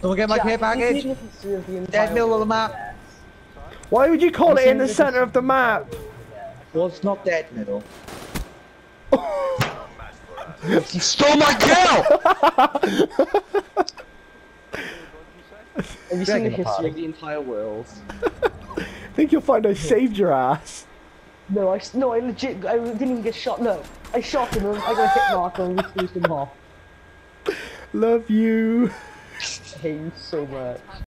Someone get my care package. Dead middle of the map. Why would you call it in the center of the map? Well, it's not dead middle. You stole my kill! Have you seen the history of the entire world? I think you'll find I hmm. saved your ass. No, I s- no, I legit, I didn't even get shot. No, I shot him. I got a hit marker and we fused him off. Love you. I hate you so much.